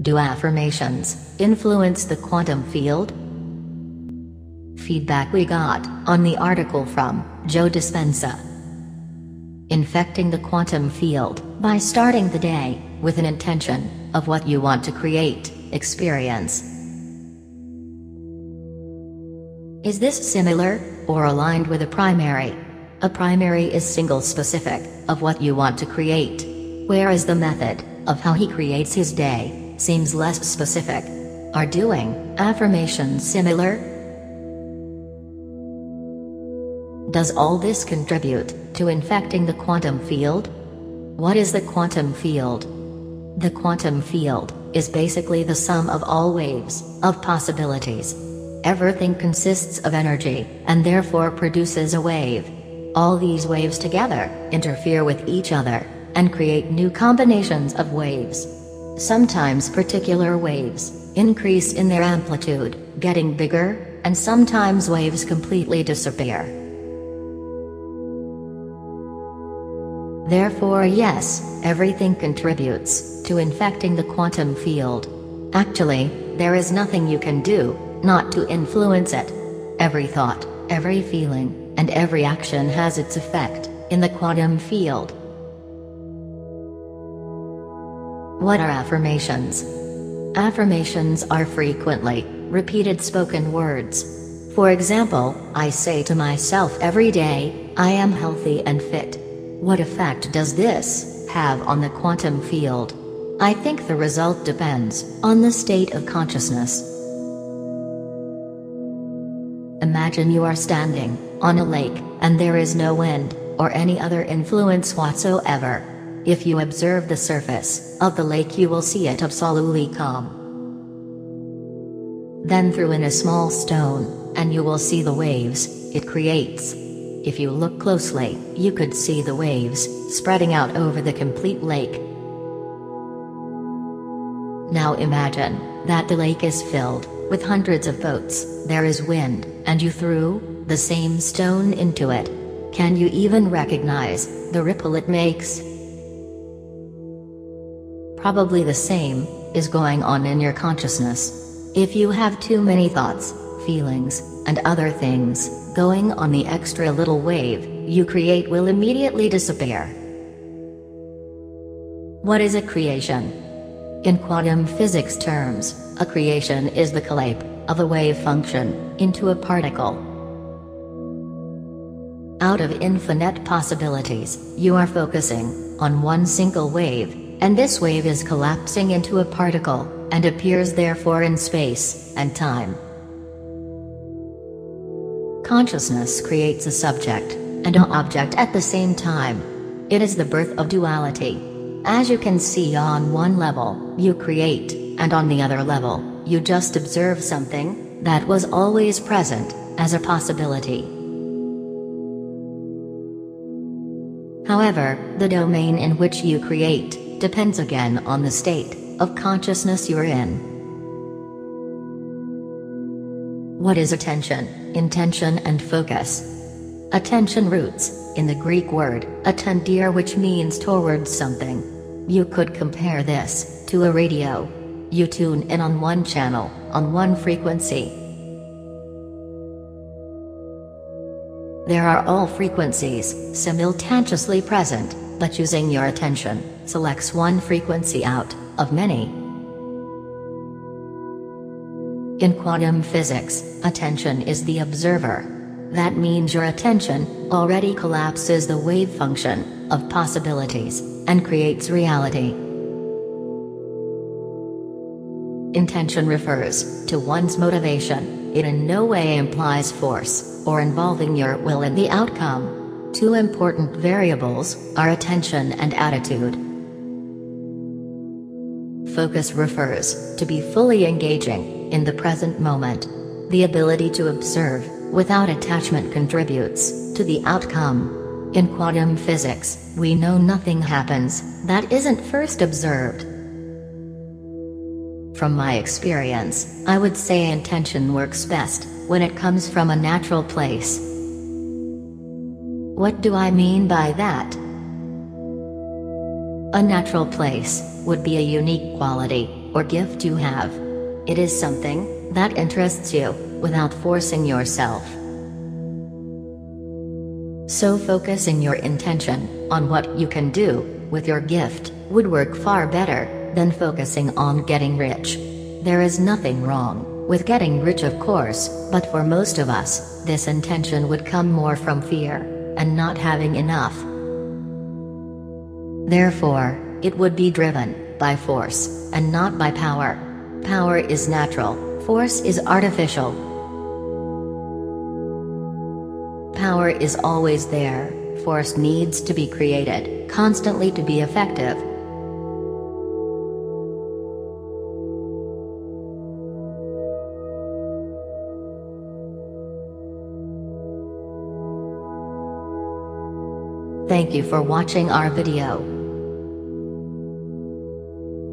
Do affirmations influence the quantum field? Feedback we got on the article from Joe Dispenza. Infecting the quantum field by starting the day with an intention of what you want to create, experience. Is this similar or aligned with a primary? A primary is single specific of what you want to create, Where is the method of how he creates his day seems less specific. Are doing affirmations similar? Does all this contribute to infecting the quantum field? What is the quantum field? The quantum field is basically the sum of all waves of possibilities. Everything consists of energy and therefore produces a wave. All these waves together interfere with each other and create new combinations of waves. Sometimes particular waves increase in their amplitude, getting bigger, and sometimes waves completely disappear. Therefore yes, everything contributes to infecting the quantum field. Actually, there is nothing you can do, not to influence it. Every thought, every feeling, and every action has its effect, in the quantum field. What are affirmations? Affirmations are frequently repeated spoken words. For example, I say to myself every day, I am healthy and fit. What effect does this have on the quantum field? I think the result depends on the state of consciousness. Imagine you are standing on a lake, and there is no wind, or any other influence whatsoever. If you observe the surface of the lake you will see it absolutely calm. Then throw in a small stone, and you will see the waves it creates. If you look closely, you could see the waves spreading out over the complete lake. Now imagine that the lake is filled with hundreds of boats, there is wind, and you threw the same stone into it. Can you even recognize the ripple it makes? Probably the same is going on in your consciousness. If you have too many thoughts, feelings, and other things going on the extra little wave you create will immediately disappear. What is a creation? In quantum physics terms, a creation is the collapse of a wave function into a particle. Out of infinite possibilities, you are focusing on one single wave and this wave is collapsing into a particle, and appears therefore in space and time. Consciousness creates a subject and an object at the same time. It is the birth of duality. As you can see on one level, you create, and on the other level, you just observe something that was always present as a possibility. However, the domain in which you create depends again on the state of consciousness you're in. What is attention, intention and focus? Attention roots, in the Greek word, attendir which means towards something. You could compare this, to a radio. You tune in on one channel, on one frequency. There are all frequencies, simultaneously present, but using your attention selects one frequency out of many. In quantum physics, attention is the observer. That means your attention already collapses the wave function of possibilities and creates reality. Intention refers to one's motivation, it in no way implies force or involving your will in the outcome. Two important variables are attention and attitude. Focus refers to be fully engaging in the present moment. The ability to observe without attachment contributes to the outcome. In quantum physics, we know nothing happens that isn't first observed. From my experience, I would say intention works best when it comes from a natural place. What do I mean by that? A natural place would be a unique quality or gift you have. It is something that interests you, without forcing yourself. So focusing your intention on what you can do with your gift would work far better than focusing on getting rich. There is nothing wrong with getting rich, of course, but for most of us, this intention would come more from fear and not having enough. Therefore, it would be driven by force and not by power. Power is natural, force is artificial. Power is always there, force needs to be created, constantly to be effective. Thank you for watching our video.